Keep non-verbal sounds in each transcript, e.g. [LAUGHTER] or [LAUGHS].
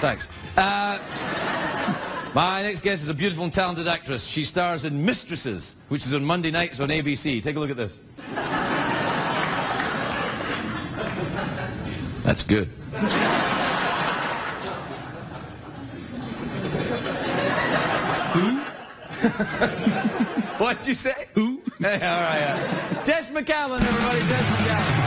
thanks. Uh, my next guest is a beautiful and talented actress. She stars in Mistresses, which is on Monday nights on ABC. Take a look at this. That's good. Who? [LAUGHS] What'd you say? Who? Hey, all right. Yeah. Jes Macallan, everybody. Jes Macallan.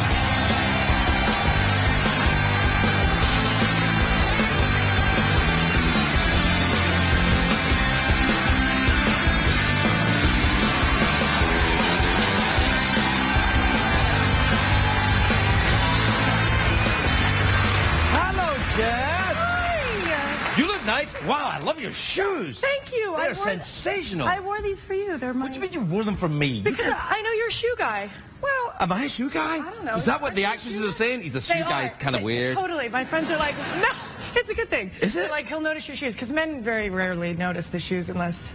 Wow, I love your shoes. Thank you. I They're wore- sensational. I wore these for you. They're my. What do you mean you wore them for me? Because I know you're a shoe guy. well, am I a shoe guy? I don't know. Is that what the actresses are saying? He's a shoe guy. It's kind of weird. Totally. My friends are like, no, [LAUGHS] it's a good thing. Is it? They're Like he'll notice your shoes because men very rarely notice the shoes unless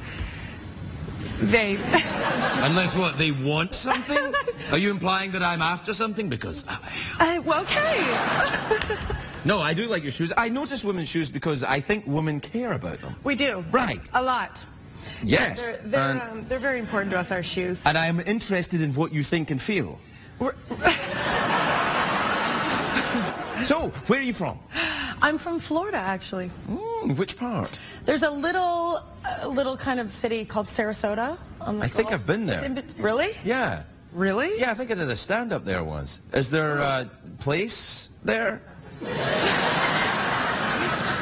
they. [LAUGHS] Unless what? They want something? [LAUGHS] are you implying that I'm after something? Because I am. uh, well, okay. No, I do like your shoes. I notice women's shoes because I think women care about them. We do. Right. A lot. Yes. They're they're, and, um, they're very important to us. Our shoes. and I am interested in what you think and feel. [LAUGHS] So, where are you from? I'm from Florida, actually. Mm, which part? There's a little, a little kind of city called Sarasota. On the I think I've been there. In really? Yeah. Really? Yeah, I think I did a stand-up there once. Is there a place there? [LAUGHS]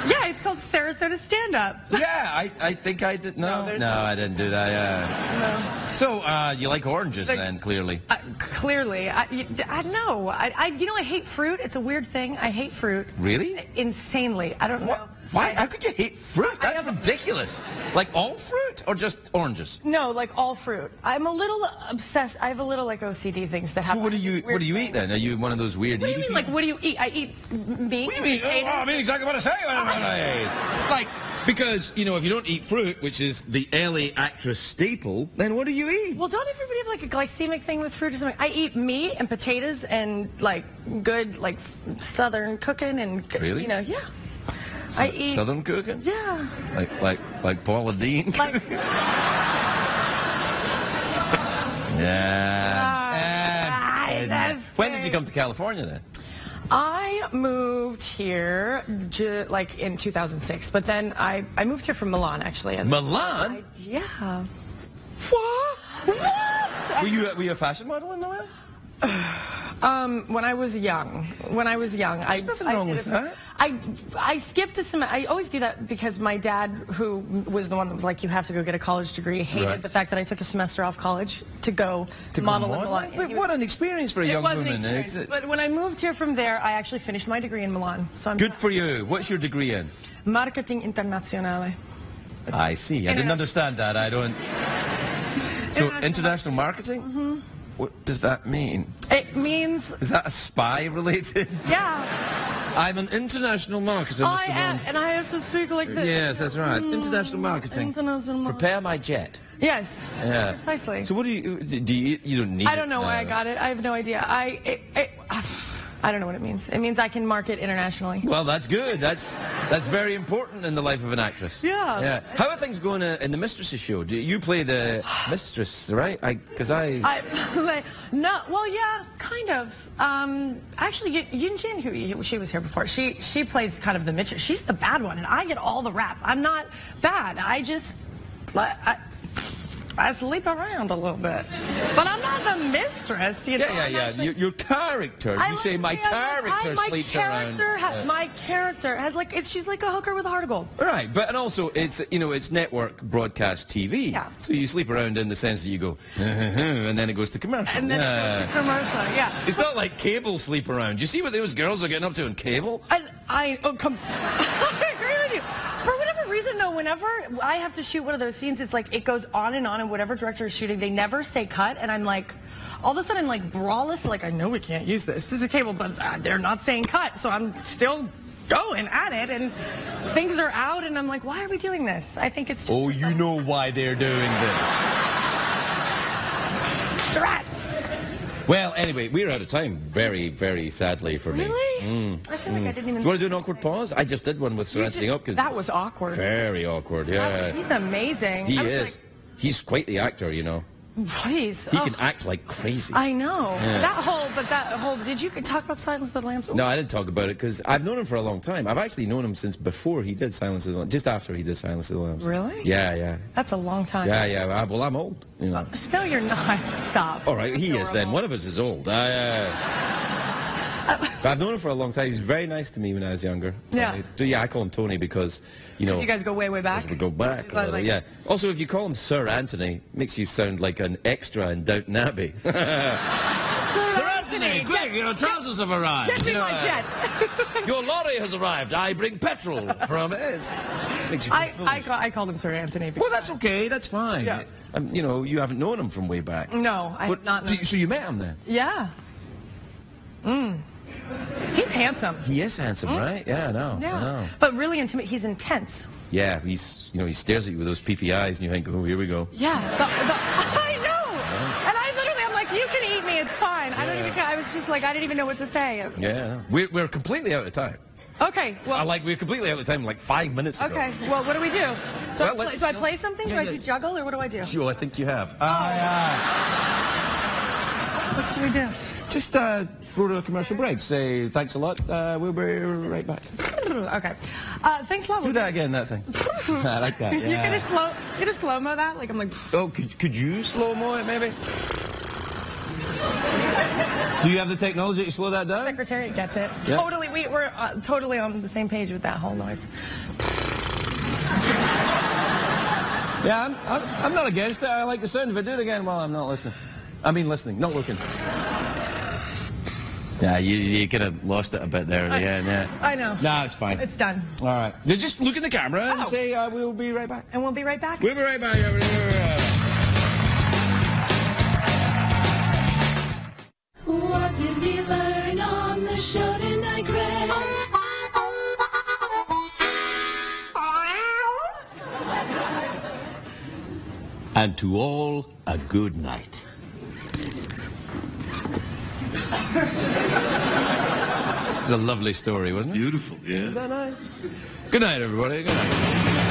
Yeah, it's called Sarasota Stand Up. Yeah, I, I think I did. No, No, no, there's I didn't do that. Yeah. No. So, uh, you like oranges Like- then, clearly? Uh, clearly, I, I know. I, I, you know, I hate fruit. It's a weird thing. I hate fruit. Really? Insanely. I don't What? know. Why? How could you hate fruit? That's ridiculous. Like all fruit or just oranges? No, like all fruit. I'm a little obsessed. I have a little like OCD things that So happen. what do you what do you eat then? Are you one of those weird What do you mean? Like, what do you eat? I eat meat. What do you mean? Oh, potatoes. I mean exactly what I say. What I. Like because you know if you don't eat fruit, which is the LA actress staple, then what do you eat? Well, don't everybody have like a glycemic thing with fruit or something? I eat meat and potatoes and like good like southern cooking and Really? you know yeah. I eat Southern cooking? yeah Like like like Paula Deen? like [LAUGHS] yeah. Ah, And- that's eh. when did you come to California then? I moved here like in 2006, but then I I moved here from Milan actually. and Milan? I- yeah. What? What? Were you were you a fashion model in Milan? [SIGHS] [SIGHS] Um, when I was young, when I was young, I, nothing I wrong with it- that. I I skipped a semester. I always do that because my dad, who was the one that was like, "You have to go get a college degree," hated Right. the fact that I took a semester off college to go To model in? Milan. But what an experience for a it young woman. experience. It's- But when I moved here from there, I actually finished my degree in Milan. So I'm Good for you. What's your degree in? marketing internazionale. I see. I didn't understand that. I don't. [LAUGHS] So International- international marketing? Mm-hmm. What does that mean? It means Is that a spy related? [LAUGHS] yeah. I'm an international marketer, Mr. I am, Bond. and I have to speak like this. Yes, that's right. Mm. International marketing. International marketing. Prepare my jet. Yes. Yeah. Precisely. So what do you do? You, you don't need. I don't know it why I got it. I have no idea. I it, it, I don't know what it means. It means I can market internationally. Well, that's good. That's that's very important in the life of an actress. Yeah. Yeah. How are things going uh, in the Mistresses show? Do you play the [SIGHS] mistress, right? I because I. I [LAUGHS] no. Well, yeah, kind of. Um, actually, Yu- Yun Jin, who she was here before, she she plays kind of the mistress. She's the bad one, and I get all the rap. I'm not bad. I just like I, I sleep around a little bit, but I'm not the mistress. You know? yeah, yeah, yeah. actually- your, your character. I you say my character I, my sleeps character around. ha- Yeah. My character has like it's she's like a hooker with a heart of gold. Right, but and also it's you know it's network broadcast TV. Yeah. So you sleep around in the sense that you go, [LAUGHS] and then it goes to commercial. And then yeah. it goes to commercial. Yeah. It's not like cable sleep around. You see what those girls are getting up to on cable? And I, oh, com- [LAUGHS] I agree with you. For whatever reason, though, whenever I have to shoot one of those scenes, it's like it goes on and on, and whatever director is shooting, they never say cut, and I'm like, all of a sudden, like brawless, like I know we can't use this. This is a cable, but uh, they're not saying cut, so I'm still going at it, and things are out, and I'm like, why are we doing this? I think it's just Oh, you know why they're doing this. rats. Well, anyway, we're out of time. Very, very sadly for me. Really? Mm. I feel like I mm. didn't even. Do you want to do an awkward pause? I just did one with Sir You Anthony did- Hopkins. That was awkward. very awkward. Yeah, he's amazing. he was is. He's quite the actor, you know. Please. He oh, can act like crazy. I know. That whole, but that whole. Did you talk about Silence of the Lambs? No, I didn't talk about it because I've known him for a long time. I've actually known him since before he did Silence of the Lambs, just after he did Silence of the Lambs. Really? Yeah, yeah. That's a long time. Yeah, yeah. I- Well, I'm old, you know. No, you're not. [LAUGHS] Stop. All right, he is then. One of us is old. I, uh, but I've known him for a long time. He's very nice to me when I was younger. Yeah. I, do- yeah, I call him Tony because, you know. You guys go way, way back. we go back a Like- little, yeah. Also, if you call him Sir Anthony, makes you sound like an extra in Downton Abbey. [LAUGHS] Sir, Anthony, quick, your trousers have arrived. Get me You know, my jet. [LAUGHS] Your lorry has arrived. I bring petrol from it. Makes you I, I, foolish. ca- I called him Sir Anthony. Well, that's okay. That's fine. Yeah. Um, you know, you haven't known him from way back. No, I But have not known. you- so you met him then? Yeah. Mm. He's handsome. He is handsome, right? Yeah, I know. I know. But really intimate. He's intense. Yeah, he's you know he stares at you with those eyes, and you think, oh, here we go. Yeah. The, the, [LAUGHS] I know. And I literally, I'm like, you can eat me. It's fine. I don't even care. I was just like, I didn't even know what to say. Yeah, we're we're completely out of time. Okay. Well, I like we're completely out of time like five minutes ago. Okay. Well, what do we do? Do, Well, I, do I play something? yeah, do I do juggle or what do I do? Sure, I think you have. Oh. Uh, What should we do? Just uh, throw to a commercial break. Say thanks a lot. Uh, we'll be right back. Okay. Uh, thanks a lot. Do that again, that thing. [LAUGHS] I like that. You're Yeah. gonna slow, you're gonna slow mo that? Like I'm like, Oh, could, could you slow mo it maybe? Do you have the technology to slow that down? Secretariat gets it. Yeah. Totally, we, we're uh, totally on the same page with that whole noise. Yeah, I'm, I'm, I'm not against it. I like the sound of it. Do it again while I'm not listening. I mean listening, not looking. Yeah, you, you could have lost it a bit there at the end, yeah. I know. Nah, it's fine. It's done. All right. Just look in the camera and Oh. say uh, we'll be right back. And we'll be right back. We'll be right back. What did we learn on the show tonight, Craig? And to all, a good night. It's a lovely story, wasn't it? Beautiful, yeah. Isn't that nice? Good night, everybody. Good night.